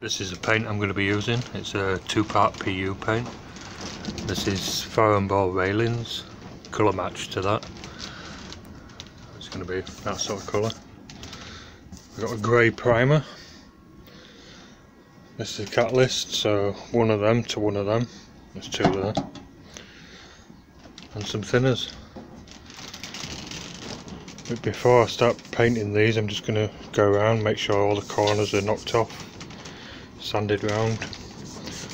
This is the paint I'm going to be using. It's a two-part PU paint. This is Ball railings, colour match to that. It's going to be that sort of colour. We've got a grey primer. This is a catalyst, so one of them to one of them. There's two there. And some thinners. But before I start painting these I'm just going to go around, make sure all the corners are knocked off sanded round,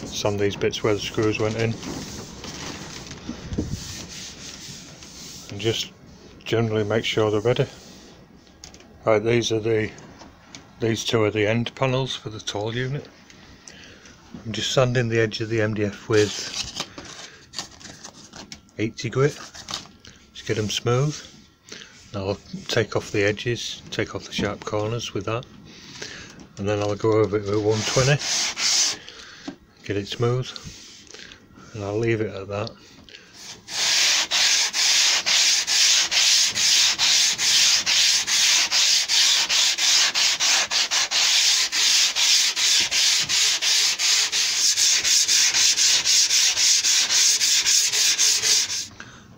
sand these bits where the screws went in, and just generally make sure they're ready. Right, these are the these two are the end panels for the tall unit. I'm just sanding the edge of the MDF with 80 grit, just get them smooth. Now I'll take off the edges, take off the sharp corners with that and then I'll go over it with 120 get it smooth. And I'll leave it at that.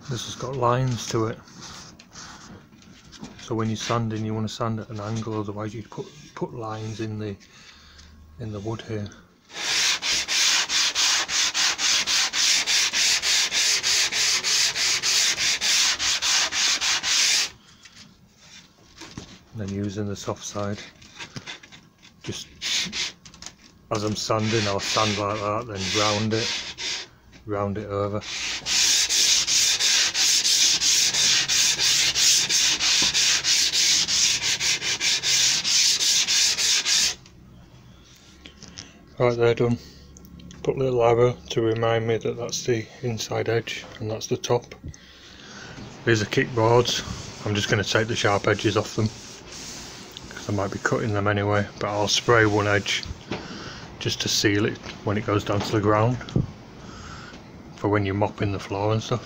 This has got lines to it so when you're sanding you want to sand at an angle otherwise you put put lines in the in the wood here. And then using the soft side. Just as I'm sanding I'll sand like that then round it round it over Right, they're done. Put a little arrow to remind me that that's the inside edge and that's the top. These are kickboards. I'm just going to take the sharp edges off them because I might be cutting them anyway. But I'll spray one edge just to seal it when it goes down to the ground for when you're mopping the floor and stuff.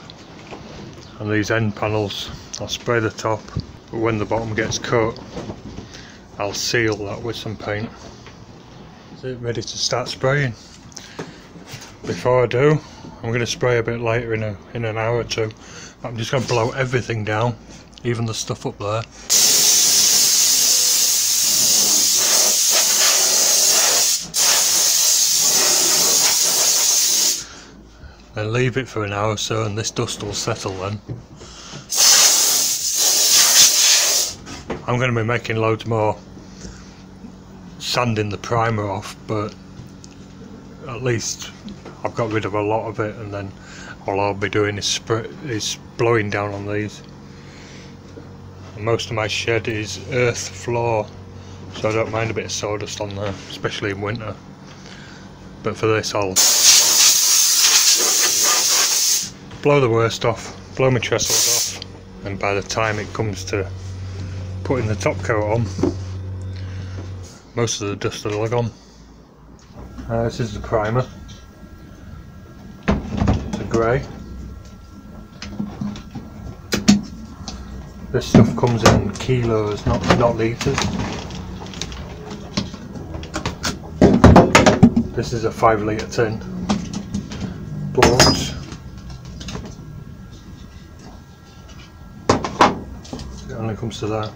And these end panels, I'll spray the top, but when the bottom gets cut, I'll seal that with some paint ready to start spraying. Before I do, I'm going to spray a bit later in, a, in an hour or two. I'm just going to blow everything down, even the stuff up there. Then leave it for an hour or so and this dust will settle then. I'm going to be making loads more sanding the primer off but at least I've got rid of a lot of it and then all I'll be doing is, is blowing down on these. Most of my shed is earth floor so I don't mind a bit of sawdust on there especially in winter. But for this I'll blow the worst off blow my trestles off and by the time it comes to putting the top coat on most of the dust are gone. Uh, this is the primer. It's a grey. This stuff comes in kilos, not not litres. This is a 5 litre tin. But it only comes to that.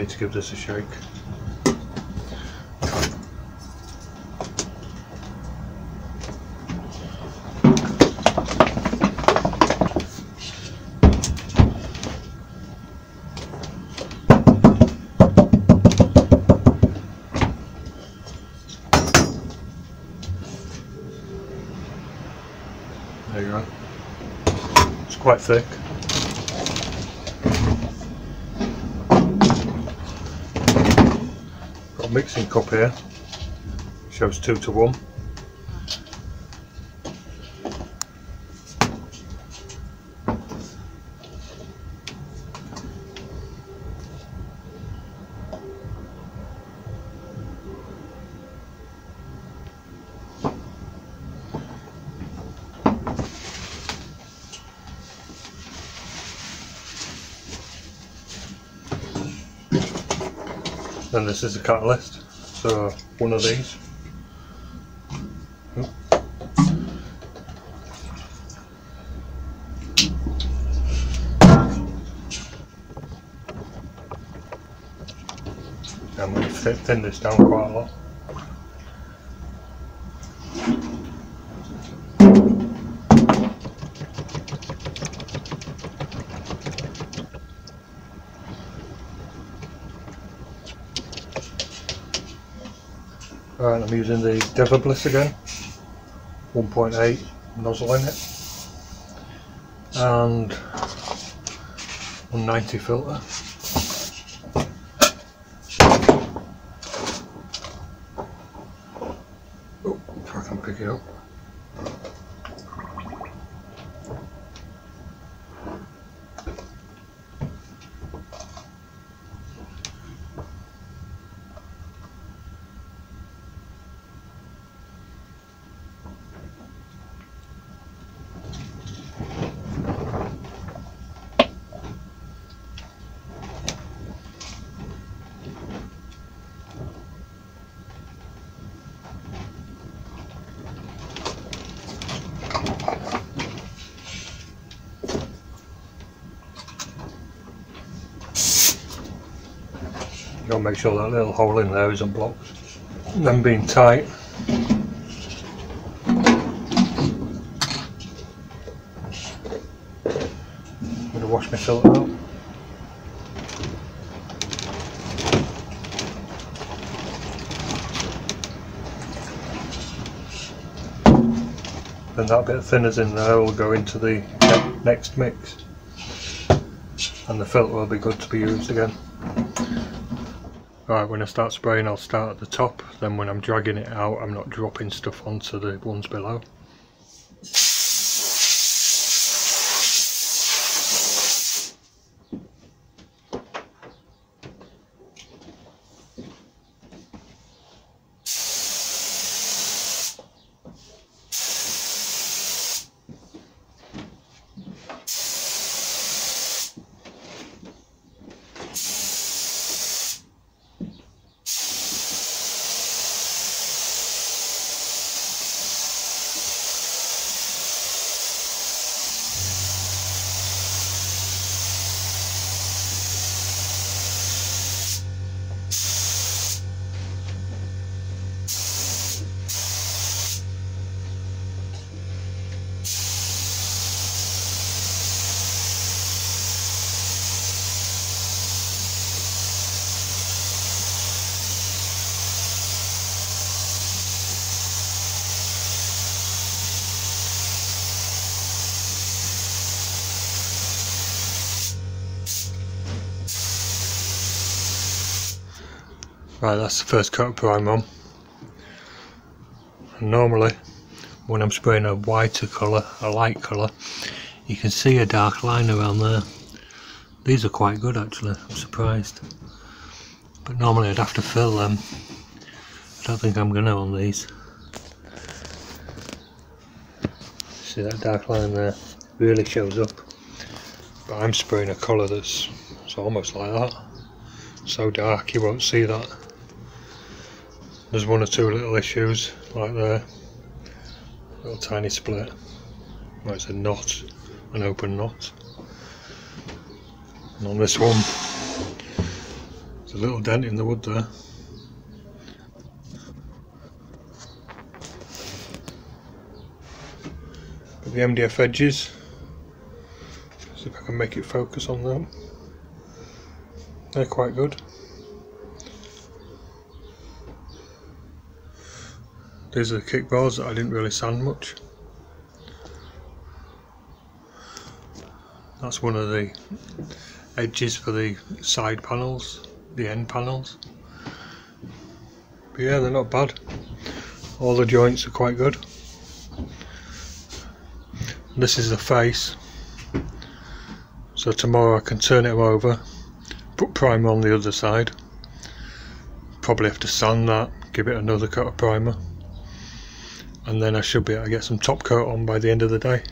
Need to give this a shake. There you go. It's quite thick. Mixing cup here. Shows two to one this is a catalyst so one of these. I'm going to thin this down quite a lot using the DeVilbiss again, 1.8 nozzle in it, and 190 filter. Oh, if I can pick it up. Got to make sure that little hole in there isn't blocked. Then being tight. I'm going to wash my filter out. Then that bit of thinners in there will go into the next mix and the filter will be good to be used again. Right, when I start spraying I'll start at the top, then when I'm dragging it out I'm not dropping stuff onto the ones below. Right, that's the first coat of primer on. And normally, when I'm spraying a whiter colour, a light colour, you can see a dark line around there. These are quite good actually, I'm surprised. But normally I'd have to fill them. I don't think I'm going to on these. See that dark line there? Really shows up. But I'm spraying a colour that's it's almost like that. So dark you won't see that. There's one or two little issues like there. Little tiny split. Well, it's a knot, an open knot. And on this one, there's a little dent in the wood there. But the MDF edges, see if I can make it focus on them. They're quite good. These are the kickboards that I didn't really sand much. That's one of the edges for the side panels, the end panels. But yeah, they're not bad. All the joints are quite good. This is the face. So tomorrow I can turn it over, put primer on the other side. Probably have to sand that, give it another coat of primer and then I should be able to get some top coat on by the end of the day.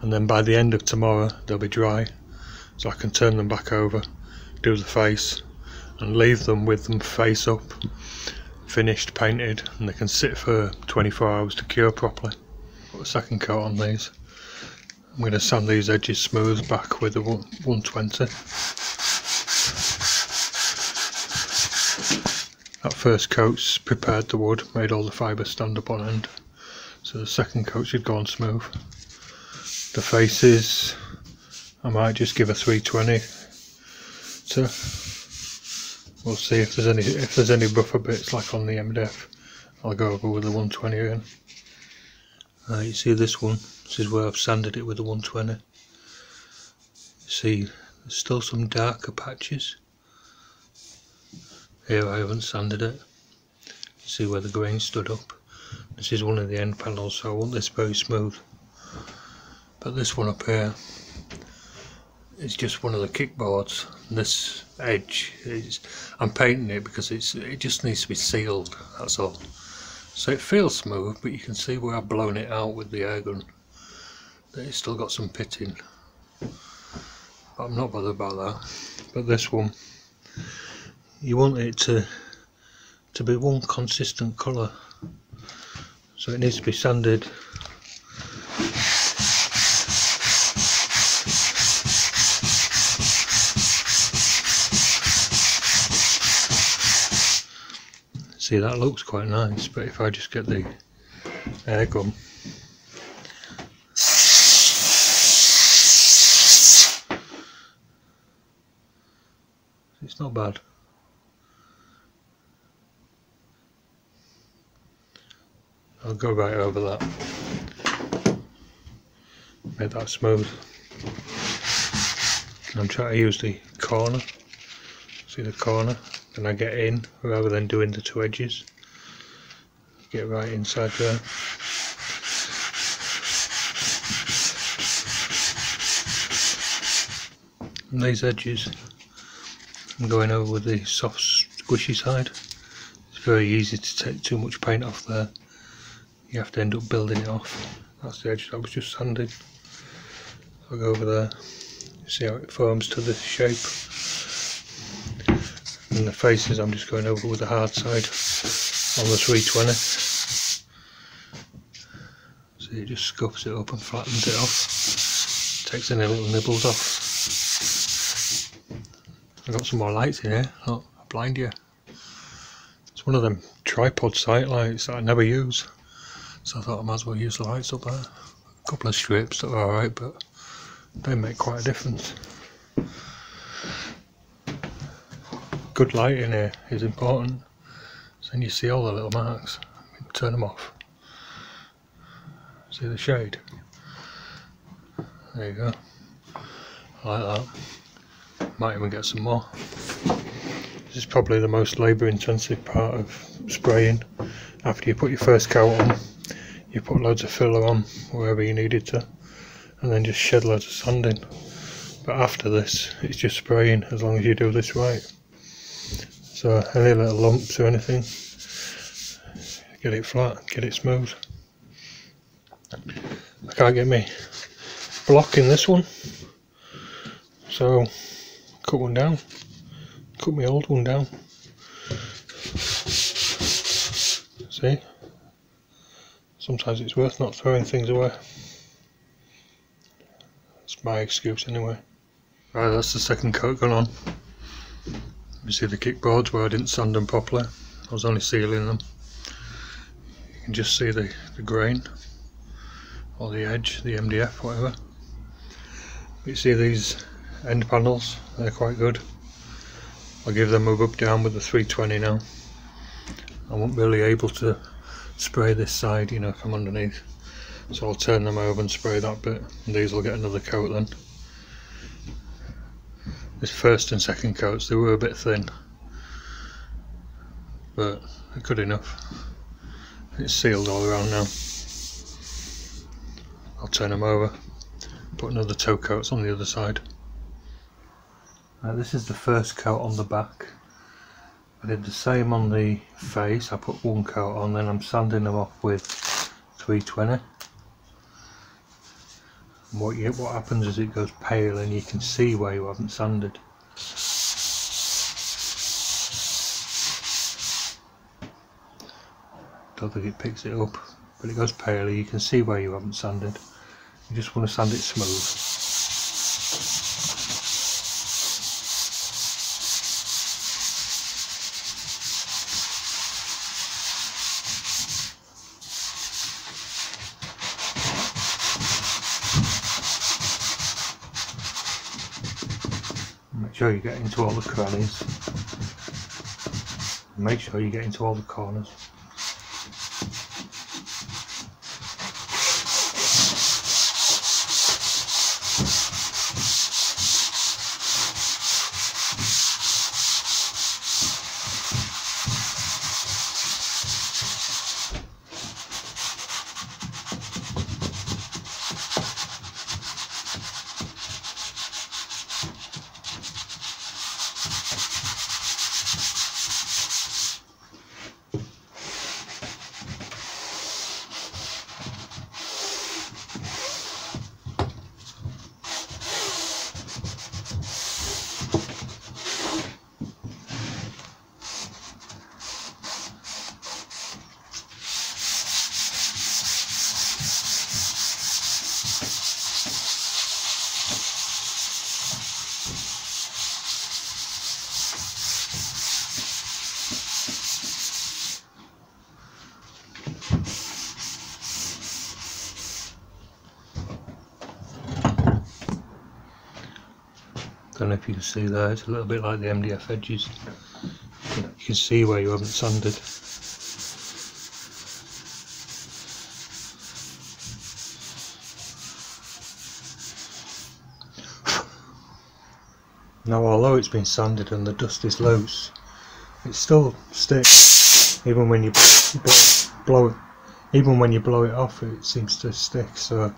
And then by the end of tomorrow they'll be dry. So I can turn them back over do the face and leave them with them face up finished painted and they can sit for 24 hours to cure properly. Put a second coat on these. I'm going to sand these edges smooth back with a 120 that first coat's prepared the wood made all the fibre stand up on end so the second coat should go on smooth. The faces I might just give a 320 to we'll see if there's any if there's any rougher bits like on the MDF I'll go over with the 120 again. Uh, you see this one? This is where I've sanded it with the 120 you see there's still some darker patches. Here I haven't sanded it. You see where the grain stood up this is one of the end panels so I want this very smooth. But this one up here. Is just one of the kickboards. This edge is I'm painting it because it's it just needs to be sealed that's all. So it feels smooth but you can see where I've blown it out with the air gun it's still got some pitting. But I'm not bothered about that. But this one you want it to to be one consistent colour so it needs to be sanded See that looks quite nice, but if I just get the air gun it's not bad. I'll go right over that. Make that smooth. I'm trying to use the corner. See the corner? and I get in rather than doing the two edges get right inside there and these edges I'm going over with the soft squishy side it's very easy to take too much paint off there you have to end up building it off. That's the edge. That was just sanded. I'll go over there see how it forms to the shape. And the faces I'm just going over with the hard side on the 320 so it just scuffs it up and flattens it off. Takes any little nibbles off. I've got some more lights in here. Look I'll blind you. It's one of them tripod sight lights that I never use so I thought I might as well use the lights up there a couple of strips that were alright but they make quite a difference good light in here is important. So you see all the little marks. Turn them off. See the shade? There you go. I like that. Might even get some more. This is probably the most labour intensive part of spraying. After you put your first coat on, you put loads of filler on wherever you needed to and then just shed loads of sanding. But after this, it's just spraying as long as you do this right. So any little lumps or anything get it flat get it smooth. I can't get me block in this one. So cut one down. Cut my old one down. See sometimes it's worth not throwing things away that's my excuse anyway right that's the second coat going on you see the kickboards where I didn't sand them properly. I was only sealing them. You can just see the, the grain or the edge, the MDF, whatever. You see these end panels, they're quite good. I'll give them a rub down with the 320 now. I won't really able to spray this side, you know, from underneath. So I'll turn them over and spray that bit, and these will get another coat then. This first and second coats they were a bit thin but they're good enough. It's sealed all around now. I'll turn them over put another toe coats on the other side. This is the first coat on the back I did the same on the face, I put one coat on then I'm sanding them off with 320 what, you, what happens is it goes pale and you can see where you haven't sanded. Don't think it picks it up but it goes pale you can see where you haven't sanded. You just want to sand it smooth. Sure you get into all the crannies. Make sure you get into all the corners. Don't know if you can see there, it's a little bit like the MDF edges. You can see where you haven't sanded. Now although it's been sanded and the dust is loose, it still sticks even when you blow it even when you blow it off it seems to stick so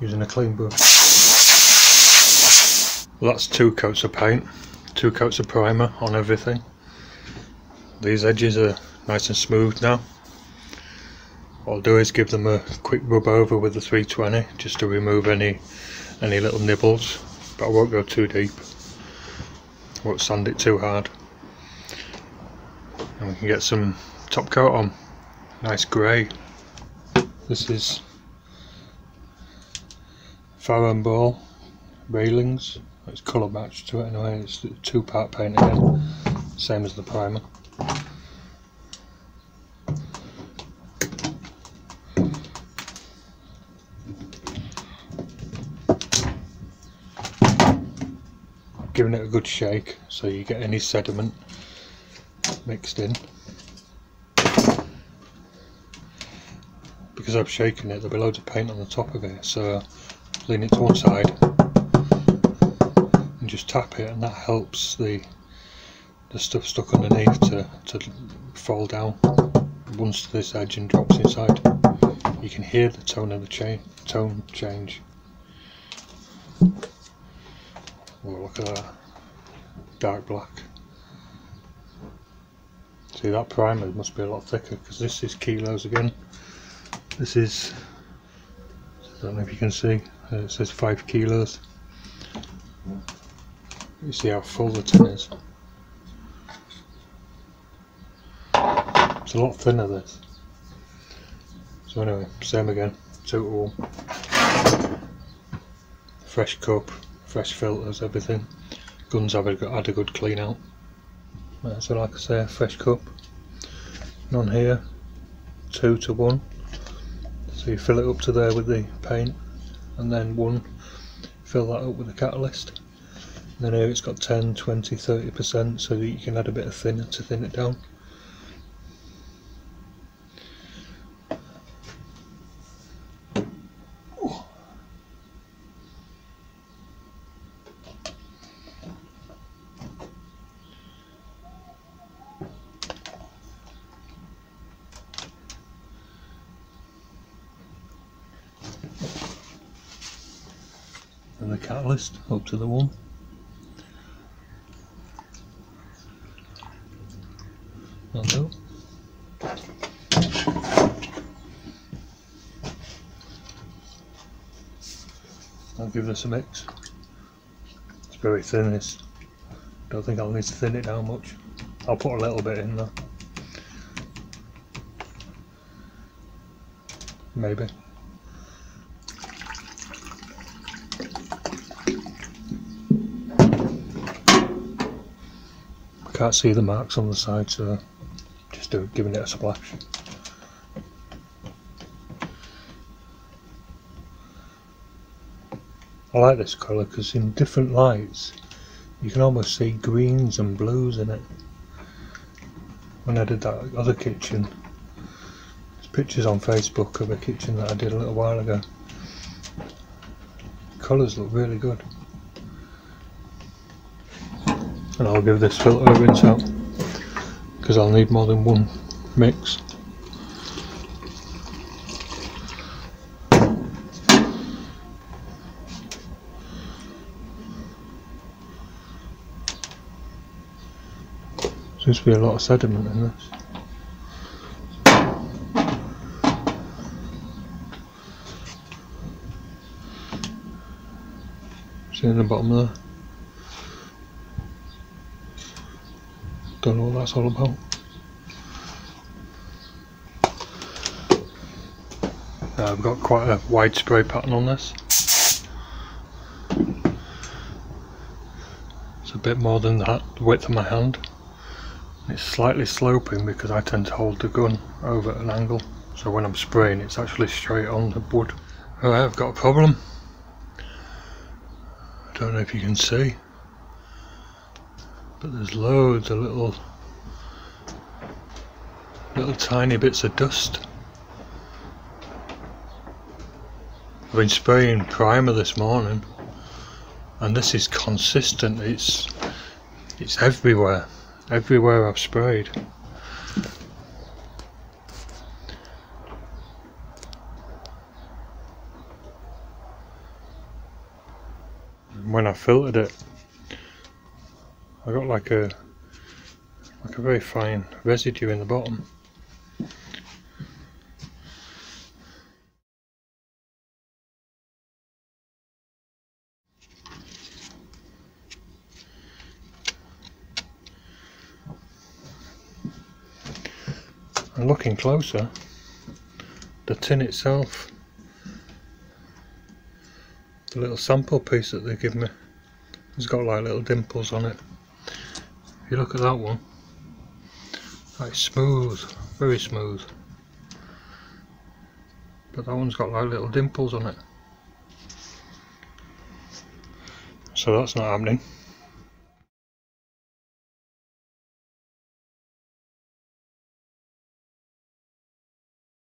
using a clean brush well, that's two coats of paint, two coats of primer on everything. These edges are nice and smooth now. What I'll do is give them a quick rub over with the 320 just to remove any any little nibbles, but I won't go too deep. I won't sand it too hard. And we can get some top coat on. Nice grey. This is Farrow and Ball railings it's colour matched to it anyway, it's two part paint again, same as the primer. Giving it a good shake so you get any sediment mixed in. Because I've shaken it, there'll be loads of paint on the top of it, so lean it to one side just tap it and that helps the the stuff stuck underneath to, to fall down. Once to this edge and drops inside you can hear the tone of the chain tone change. Oh look at that. Dark black. See that primer must be a lot thicker because this is kilos again. This is I don't know if you can see uh, it says 5 kilos you see how full the tin is. It's a lot thinner this. So anyway, same again, two to one. Fresh cup, fresh filters, everything. Guns have had a good clean out. So like I say, fresh cup. None here, two to one. So you fill it up to there with the paint and then one, fill that up with the catalyst then here it's got 10, 20, 30% so that you can add a bit of thinner to thin it down. and the catalyst up to the one. I'll this a mix. It's very thin this. Don't think I'll need to thin it down much. I'll put a little bit in there. maybe. I can't see the marks on the side so just do giving it a splash. I like this colour because in different lights you can almost see greens and blues in it. When I did that other kitchen, there's pictures on Facebook of a kitchen that I did a little while ago. Colours look really good. And I'll give this filter a rinse out because I'll need more than one mix. Seems to be a lot of sediment in this. See in the bottom there. Don't know what that's all about. Uh, I've got quite a wide spray pattern on this. It's a bit more than the width of my hand. It's slightly sloping because I tend to hold the gun over at an angle. So when I'm spraying it's actually straight on the wood. Alright, I've got a problem. I don't know if you can see. But there's loads of little little tiny bits of dust. I've been spraying primer this morning and this is consistent, it's it's everywhere everywhere I've sprayed. When I filtered it, I got like a like a very fine residue in the bottom. And looking closer, the tin itself, the little sample piece that they give me, has got like little dimples on it. If you look at that one, it's smooth, very smooth. But that one's got like little dimples on it. So that's not happening.